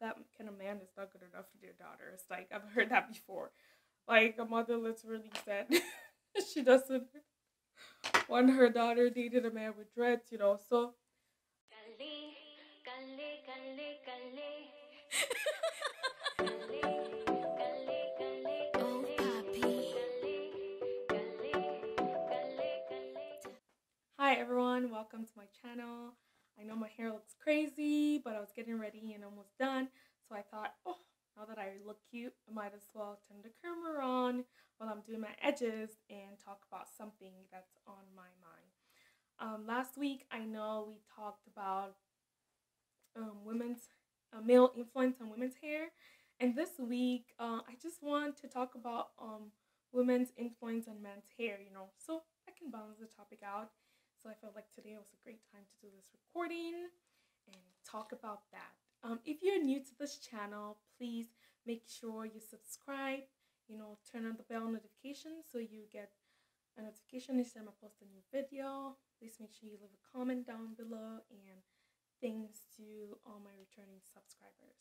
that kind of man is not good enough for your daughter. It's like I've heard that before. Like a mother literally said she doesn't want her daughter dated a man with dreads, you know. So oh, Hi everyone, welcome to my channel. I know my hair looks crazy, but I was getting ready and almost done. So I thought, oh, now that I look cute, I might as well turn the camera on while I'm doing my edges and talk about something that's on my mind. Um, last week, I know we talked about um, women's uh, male influence on women's hair, and this week, uh, I just want to talk about um, women's influence on men's hair. You know, so I can balance the topic out. So I felt like today was a great time to do this recording and talk about that. Um, if you're new to this channel, please make sure you subscribe, you know, turn on the bell notification so you get a notification each time I post a new video. Please make sure you leave a comment down below and thanks to all my returning subscribers.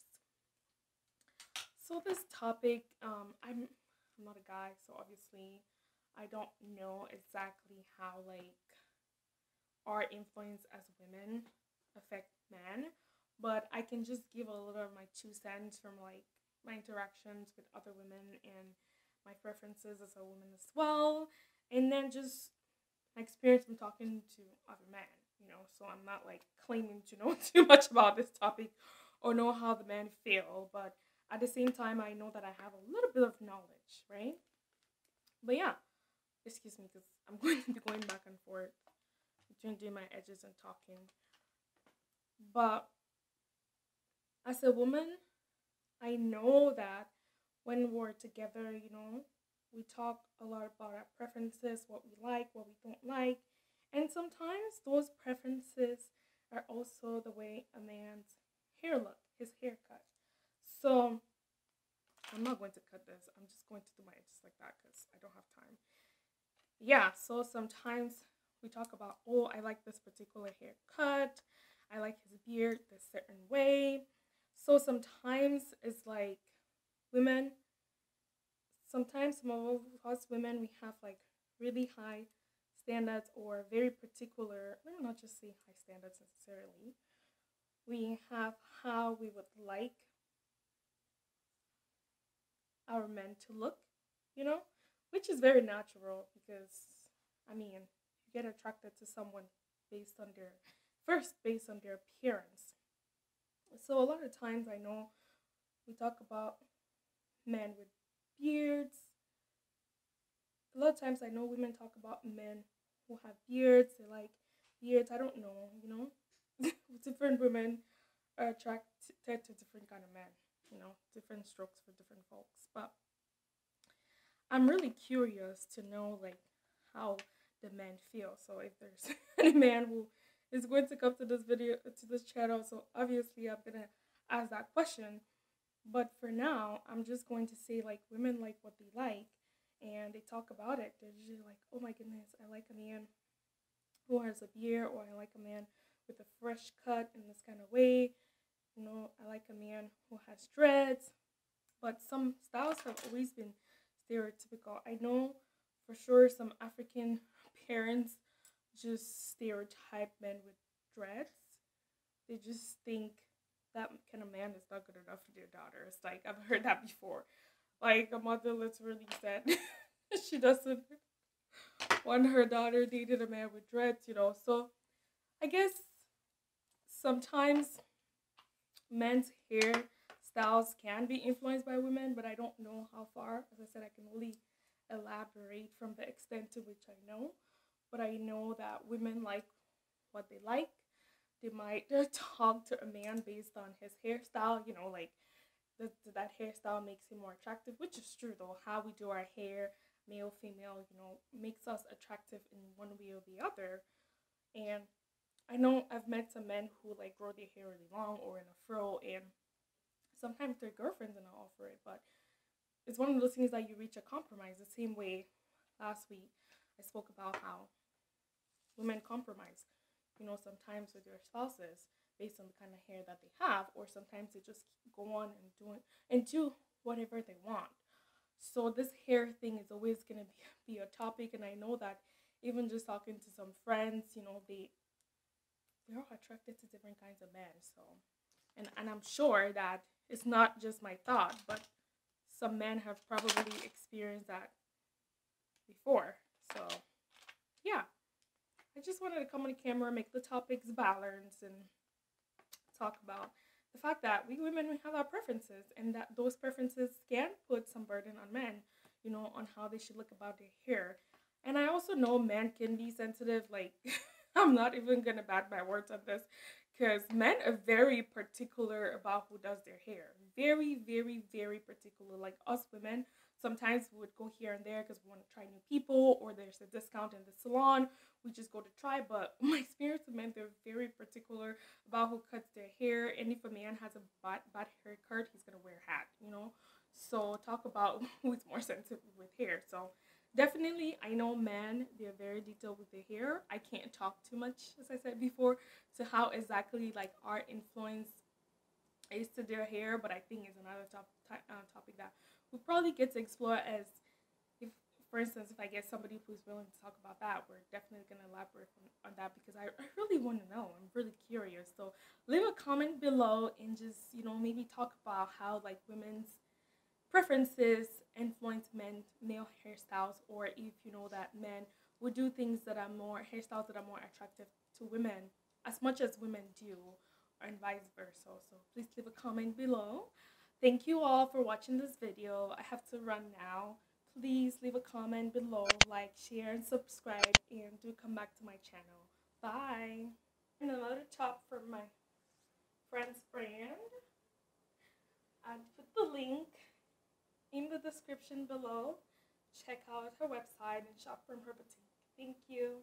So this topic, um, I'm, I'm not a guy, so obviously I don't know exactly how like our influence as women affect men but i can just give a little of my two cents from like my interactions with other women and my preferences as a woman as well and then just my experience from talking to other men you know? So i'm not like claiming to know too much about this topic or know how the men feel but at the same time i know that i have a little bit of knowledge right? But yeah excuse me because i'm going to be going back and forth between doing my edges and talking. But as a woman, I know that when we're together, you know, we talk a lot about our preferences, what we like, what we don't like. And sometimes those preferences are also the way a man's hair look, his haircut. So I'm not going to cut this. I'm just going to do my edges like that because I don't have time. Yeah, so sometimes we talk about, oh, I like this particular haircut. I like his beard this certain way. So sometimes it's like women, sometimes some of us women, we have like really high standards or very particular, me not just say high standards necessarily. We have how we would like our men to look, you know, which is very natural because, I mean, get attracted to someone based on their first based on their appearance. So a lot of times I know we talk about men with beards. A lot of times I know women talk about men who have beards. They like beards. I don't know, you know. different women are attracted to different kind of men, you know, different strokes for different folks. But I'm really curious to know like how the men feel. So if there's any man who is going to come to this video to this channel, so obviously I'm gonna ask that question. But for now, I'm just going to say like women like what they like and they talk about it. They're usually like, oh my goodness, I like a man who has a beard or I like a man with a fresh cut in this kind of way. You know, I like a man who has dreads. But some styles have always been stereotypical. I know for sure some African parents just stereotype men with dreads. They just think that kind of man is not good enough for their daughter. It's like I've heard that before. Like a mother literally said she doesn't want her daughter dated a man with dreads, you know. So I guess sometimes men's hair styles can be influenced by women, but I don't know how far. As I said, I can only elaborate from the extent to which I know but I know that women like what they like. They might talk to a man based on his hairstyle, you know, like the, that hairstyle makes him more attractive, which is true though. How we do our hair, male, female, you know, makes us attractive in one way or the other. And I know I've met some men who like grow their hair really long or in a fro, and sometimes their girlfriends and all for it, but it's one of those things that you reach a compromise. The same way last week I spoke about how women compromise, you know, sometimes with their spouses. based on the kind of hair that they have, or sometimes they just go on and do and do whatever they want. So this hair thing is always gonna be, be a topic, and I know that even just talking to some friends, you know, they they're all attracted to different kinds of men. So, and and I'm sure that it's not just my thought, but some men have probably experienced that before. So, yeah. I just wanted to come on camera, make the topics balanced, and talk about the fact that we women we have our preferences, and that those preferences can put some burden on men, you know, on how they should look about their hair. And I also know men can be sensitive. Like, I'm not even gonna bad my words on this, because men are very particular about who does their hair. Very, very, very particular. Like us women, sometimes we would go here and there because we want to try new people or there's a discount in the salon we just go to try but my experience with men they're very particular about who cuts their hair and if a man has a bad, bad haircut he's going to wear a hat you know? So talk about who's more sensitive with hair so definitely i know men they're very detailed with their hair. I can't talk too much as i said before to how exactly like art influence is to their hair but i think is another top, uh, topic that we probably get to explore as if for instance if i get somebody who's willing to talk about that we're definitely going to elaborate on, on that because I, I really want to know. I'm really curious. So leave a comment below and just you know maybe talk about how like women's preferences influence men male hairstyles or if you know that men would do things that are more hairstyles that are more attractive to women as much as women do and vice versa. So please leave a comment below Thank you all for watching this video. I have to run now. Please leave a comment below, like, share, and subscribe, and do come back to my channel. Bye. And another top for my friend's brand. I'll put the link in the description below. Check out her website and shop from her boutique. Thank you.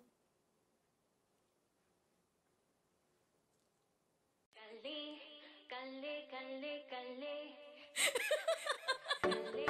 Okay.